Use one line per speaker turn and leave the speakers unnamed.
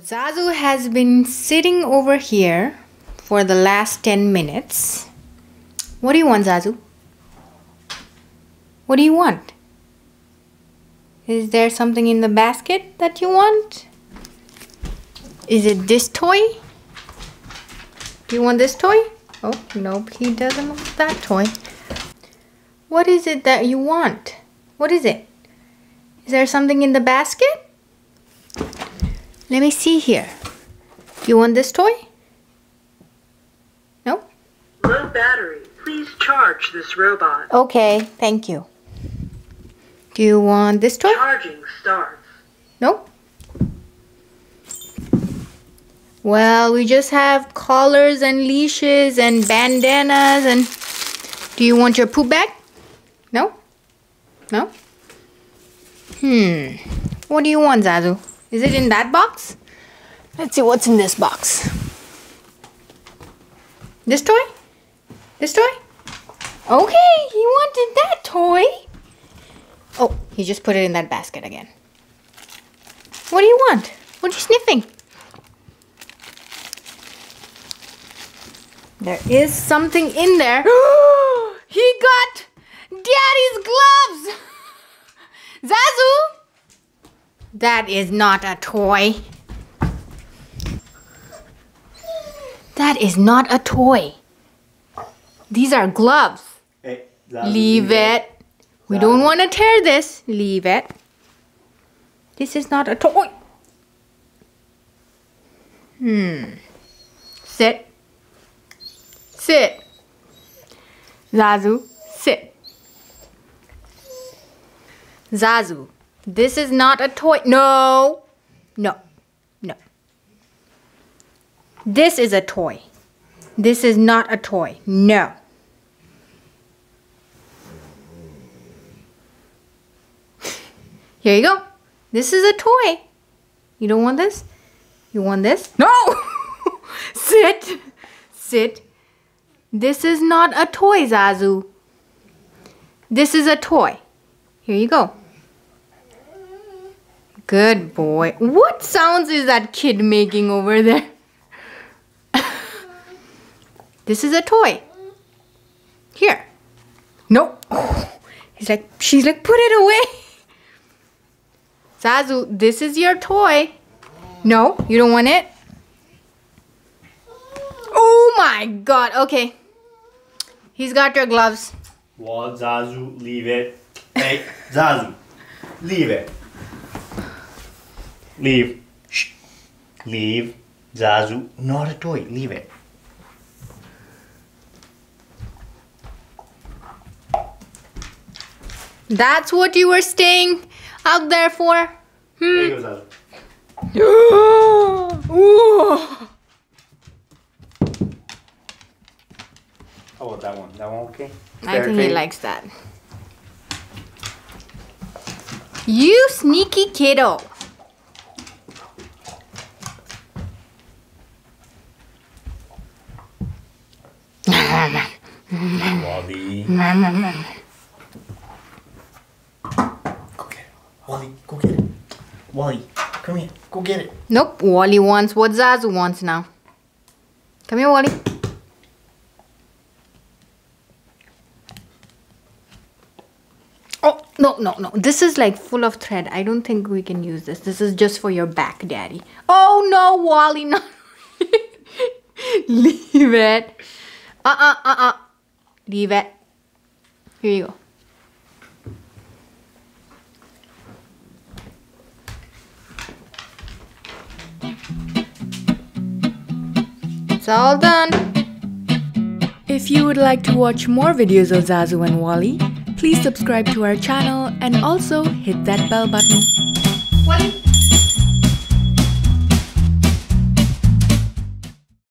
Zazu has been sitting over here for the last 10 minutes. What do you want, Zazu? What do you want? Is there something in the basket that you want? Is it this toy? Do you want this toy? Oh, nope, he doesn't want that toy. What is it that you want? What is it? Is there something in the basket? Let me see here. Do you want this toy? No?
Low battery. Please charge this robot.
Okay, thank you. Do you want this toy?
Charging starts.
No? Well, we just have collars and leashes and bandanas and... Do you want your poop bag? No? No? Hmm. What do you want, Zazu? Is it in that box? Let's see what's in this box. This toy? This toy? Okay, he wanted that toy. Oh, he just put it in that basket again. What do you want? What are you sniffing? There is something in there. he got daddy's gloves! Zazu! That is not a toy. That is not a toy. These are gloves.
Hey, Zazu,
Leave it. We don't want to tear this. Leave it. This is not a toy. Hmm. Sit. Sit. Zazu, sit. Zazu, this is not a toy. No. No. No. This is a toy. This is not a toy. No. Here you go. This is a toy. You don't want this? You want this? No! Sit. Sit. This is not a toy, Zazu. This is a toy. Here you go. Good boy. What sounds is that kid making over there? this is a toy. Here. No. He's like, she's like, put it away. Zazu, this is your toy. No, you don't want it? Oh my god, okay. He's got your gloves.
Well, Zazu, leave it. Hey, Zazu, leave it. Leave. Shh. Leave. Zazu, not a toy. Leave it.
That's what you were staying out there for?
There
Hmm.
you go, Zazu. About that one? That one okay?
I think he likes that. You sneaky kiddo.
Wally. Go get it. Wally, go get it. Wally, come here. Go get it.
Nope, Wally wants what Zazu wants now. Come here, Wally. Oh, no, no, no. This is like full of thread. I don't think we can use this. This is just for your back, Daddy. Oh, no, Wally, no. Leave it. Uh-uh, uh-uh. Leave it. Here you go. It's all done. If you would like to watch more videos of Zazu and Wally, please subscribe to our channel and also hit that bell button. Wally,